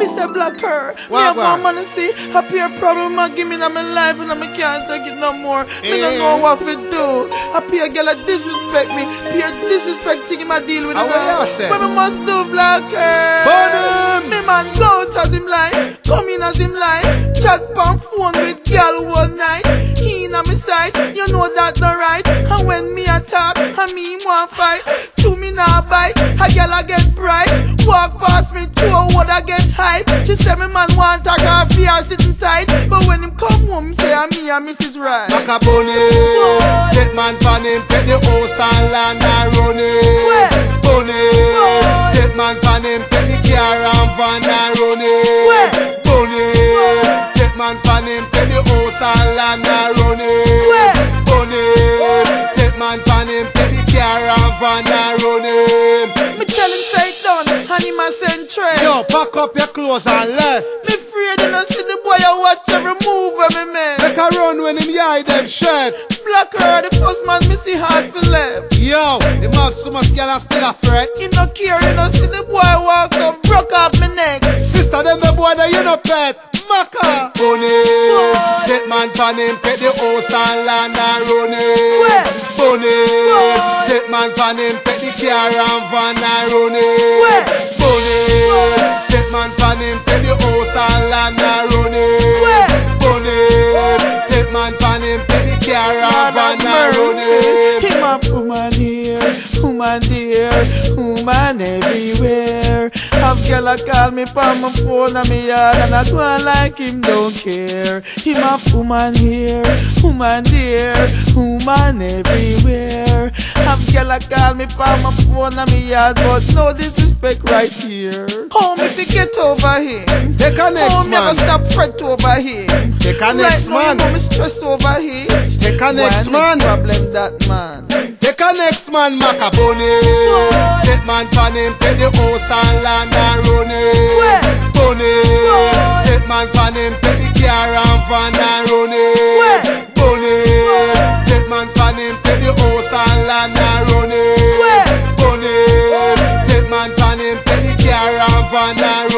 Me say Blacker. Me have about? money see. A problem I give me in my life and I can't take it no more. Me Eh. don't know what to do. A girl that disrespect me. Peer disrespecting him I deal with Ah, it. say? What me must do black her. Burn him. Me man go out as him like. Come in as him like. Chat on phone with girl all night. He in me sight. You know that not right. And when me attack, and me want fight. To me now bite. I She say me man want a car fear sitting tight. But when him come home, say I'm me and Mrs. Right. Macaboni, get man pan him, pet the house and land and run it. Bunny, get man pan him, pet the car and van and run it. Bunny, get man pan him, pet the house and land and run it. Bunny, get man pan him, pet the car and van and run it. A. Yo, pack up your clothes and left. Me afraid and I see the boy I watch every move of me man. Make a run when him hide them shed. Blacker, the first man me see hard for left. Yo, him have so much girl and still a threat. He no care, he no see the boy walk up, broke off my neck. Sister, them the boy that you no pet. Macka. Bunny. Take man pan him, pet the house and land and run Where? it. Bunny. Boy. Take man pan him, pet the car and van and run it. Woman here, woman there, woman everywhere. Have girl a call me from my phone and me yard and I go like him don't care. Him a woman here, woman there, woman everywhere. Have girl a call me from my phone and me yard but no disrespect right here. Home if you get over him. Take a next Home never stop fret over him. Take a next right now, man. you know me stress over it. Take a next Why man. problem that man. Take a next man, Macaboni. Boy. Take man pan him, pet the house and land and run it. Bunny. Take man pan him, pet the car and van and run it. Bunny. Take man pan him, pet the house and land and run it. Bunny. Take man pan him, pet the car and van and